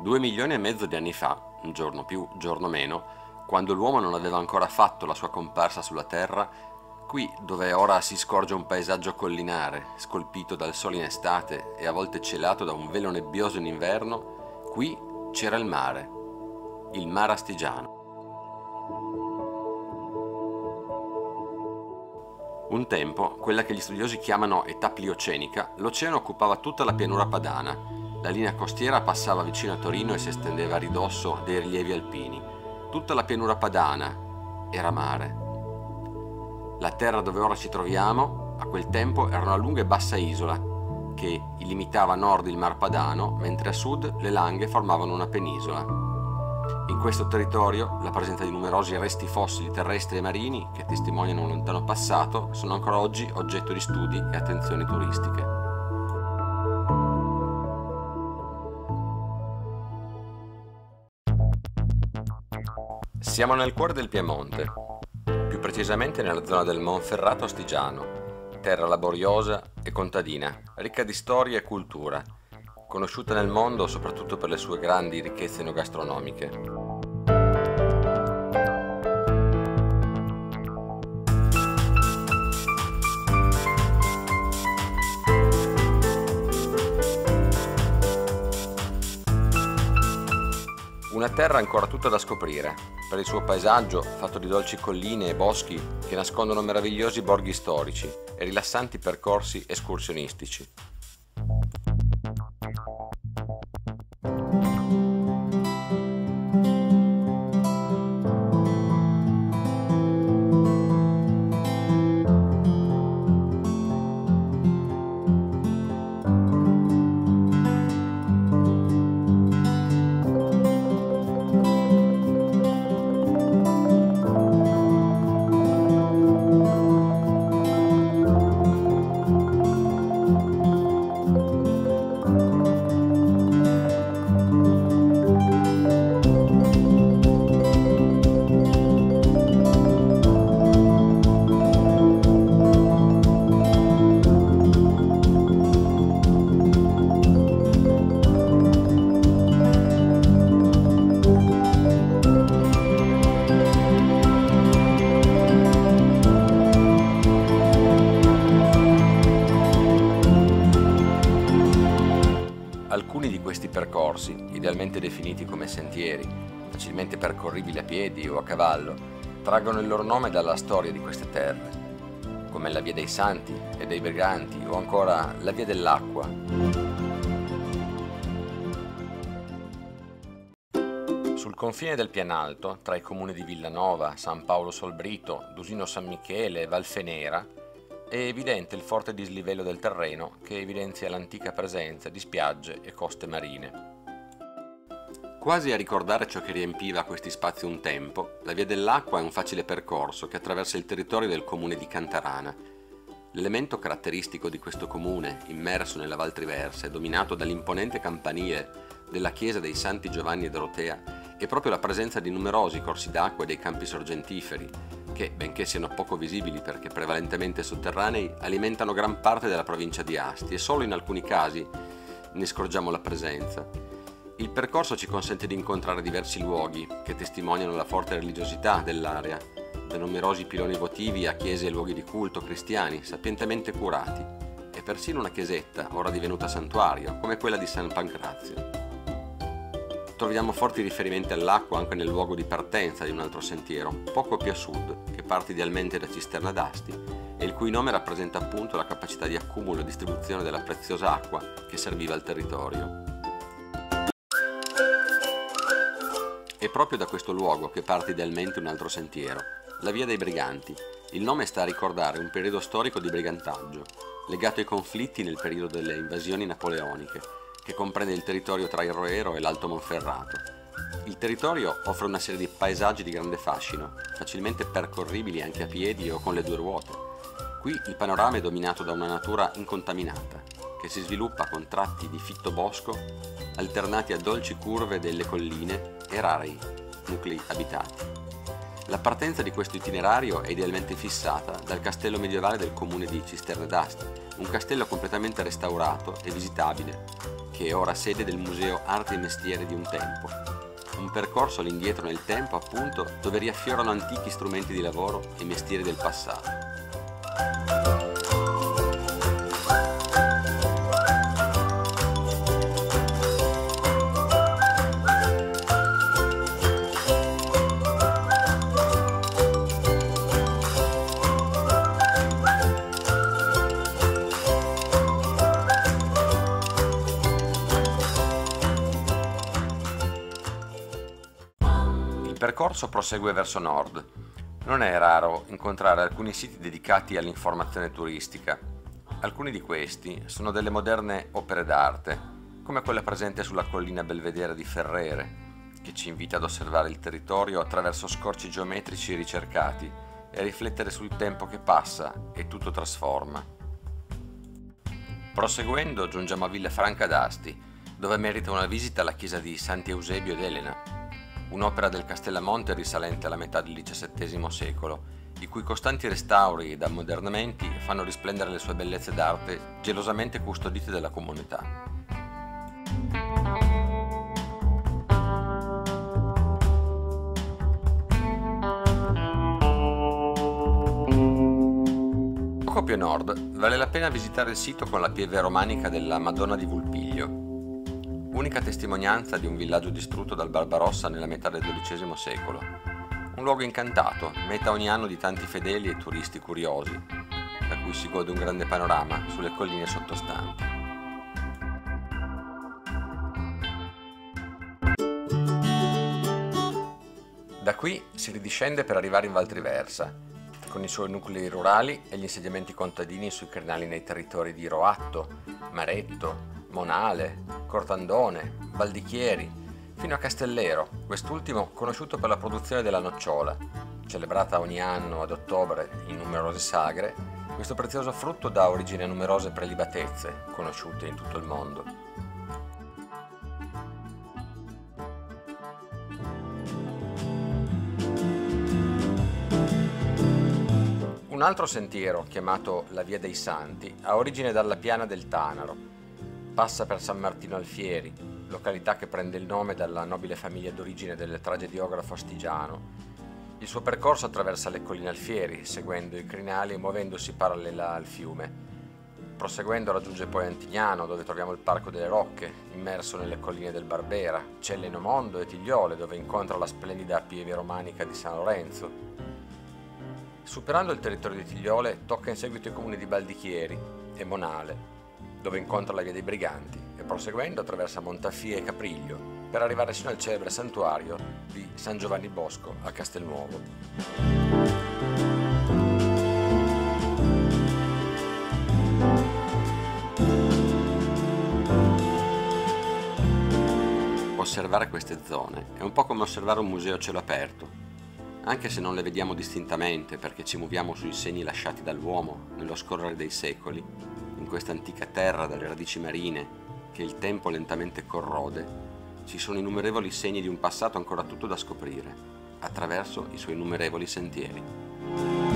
Due milioni e mezzo di anni fa, giorno più, giorno meno, quando l'uomo non aveva ancora fatto la sua comparsa sulla Terra, qui dove ora si scorge un paesaggio collinare, scolpito dal sole in estate e a volte celato da un velo nebbioso in inverno, qui c'era il mare, il mare astigiano. Un tempo, quella che gli studiosi chiamano età pliocenica, l'oceano occupava tutta la pianura padana la linea costiera passava vicino a Torino e si estendeva a ridosso dei rilievi alpini. Tutta la pianura padana era mare. La terra dove ora ci troviamo, a quel tempo, era una lunga e bassa isola che limitava a nord il Mar Padano, mentre a sud le Langhe formavano una penisola. In questo territorio la presenza di numerosi resti fossili terrestri e marini che testimoniano un lontano passato sono ancora oggi oggetto di studi e attenzioni turistiche. Siamo nel cuore del Piemonte, più precisamente nella zona del Monferrato Astigiano, terra laboriosa e contadina, ricca di storia e cultura, conosciuta nel mondo soprattutto per le sue grandi ricchezze enogastronomiche. Una terra ancora tutta da scoprire, per il suo paesaggio fatto di dolci colline e boschi che nascondono meravigliosi borghi storici e rilassanti percorsi escursionistici. Percorsi, idealmente definiti come sentieri, facilmente percorribili a piedi o a cavallo, traggono il loro nome dalla storia di queste terre, come la Via dei Santi e dei Briganti o ancora la Via dell'Acqua. Sul confine del Pianalto, tra i comuni di Villanova, San Paolo Solbrito, Dusino San Michele e Valfenera, è evidente il forte dislivello del terreno che evidenzia l'antica presenza di spiagge e coste marine. Quasi a ricordare ciò che riempiva questi spazi un tempo, la via dell'acqua è un facile percorso che attraversa il territorio del comune di Cantarana. L'elemento caratteristico di questo comune, immerso nella Val Triversa e dominato dall'imponente campanile della chiesa dei Santi Giovanni e Dorotea, è proprio la presenza di numerosi corsi d'acqua e dei campi sorgentiferi, che, benché siano poco visibili perché prevalentemente sotterranei, alimentano gran parte della provincia di Asti e solo in alcuni casi ne scorgiamo la presenza. Il percorso ci consente di incontrare diversi luoghi che testimoniano la forte religiosità dell'area, da numerosi piloni votivi a chiese e luoghi di culto cristiani sapientemente curati, e persino una chiesetta, ora divenuta santuario, come quella di San Pancrazio troviamo forti riferimenti all'acqua anche nel luogo di partenza di un altro sentiero, poco più a sud, che parte idealmente da Cisterna d'Asti e il cui nome rappresenta appunto la capacità di accumulo e distribuzione della preziosa acqua che serviva al territorio. È proprio da questo luogo che parte idealmente un altro sentiero, la Via dei Briganti. Il nome sta a ricordare un periodo storico di brigantaggio, legato ai conflitti nel periodo delle invasioni napoleoniche, che comprende il territorio tra il Roero e l'Alto Monferrato. Il territorio offre una serie di paesaggi di grande fascino, facilmente percorribili anche a piedi o con le due ruote. Qui il panorama è dominato da una natura incontaminata, che si sviluppa con tratti di fitto bosco alternati a dolci curve delle colline e rari nuclei abitati. La partenza di questo itinerario è idealmente fissata dal castello medievale del comune di Cisterne d'Asti, un castello completamente restaurato e visitabile, che è ora sede del Museo Arte e Mestiere di un tempo. Un percorso all'indietro nel tempo, appunto, dove riaffiorano antichi strumenti di lavoro e mestieri del passato. Percorso prosegue verso nord. Non è raro incontrare alcuni siti dedicati all'informazione turistica. Alcuni di questi sono delle moderne opere d'arte, come quella presente sulla collina belvedere di Ferrere, che ci invita ad osservare il territorio attraverso scorci geometrici ricercati e a riflettere sul tempo che passa e tutto trasforma. Proseguendo giungiamo a Villa Franca d'Asti, dove merita una visita la chiesa di Santi Eusebio ed Elena, un'opera del Castellamonte risalente alla metà del XVII secolo, i cui costanti restauri ed ammodernamenti fanno risplendere le sue bellezze d'arte gelosamente custodite dalla comunità. Poco più a nord vale la pena visitare il sito con la pieve romanica della Madonna di Vulpiglio, unica testimonianza di un villaggio distrutto dal Barbarossa nella metà del XII secolo. Un luogo incantato, meta ogni anno di tanti fedeli e turisti curiosi, da cui si gode un grande panorama sulle colline sottostanti. Da qui si ridiscende per arrivare in Val Triversa, con i suoi nuclei rurali e gli insediamenti contadini sui crenali nei territori di Roatto, Maretto, Monale, Cortandone, Valdichieri, fino a Castellero, quest'ultimo conosciuto per la produzione della nocciola, celebrata ogni anno ad ottobre in numerose sagre, questo prezioso frutto dà origine a numerose prelibatezze conosciute in tutto il mondo. Un altro sentiero, chiamato la Via dei Santi, ha origine dalla piana del Tanaro, Passa per San Martino Alfieri, località che prende il nome dalla nobile famiglia d'origine del tragediografo Astigiano. Il suo percorso attraversa le colline Alfieri, seguendo i crinali e muovendosi parallela al fiume. Proseguendo raggiunge poi Antignano, dove troviamo il Parco delle Rocche, immerso nelle colline del Barbera, Celle Nomondo e Tigliole, dove incontra la splendida pieve romanica di San Lorenzo. Superando il territorio di Tigliole, tocca in seguito i comuni di Baldichieri e Monale, dove incontra la via dei Briganti e proseguendo attraversa Montafie e Capriglio per arrivare sino al celebre santuario di San Giovanni Bosco a Castelnuovo. Osservare queste zone è un po' come osservare un museo a cielo aperto, anche se non le vediamo distintamente perché ci muoviamo sui segni lasciati dall'uomo nello scorrere dei secoli, in questa antica terra dalle radici marine che il tempo lentamente corrode, ci sono innumerevoli segni di un passato ancora tutto da scoprire, attraverso i suoi innumerevoli sentieri.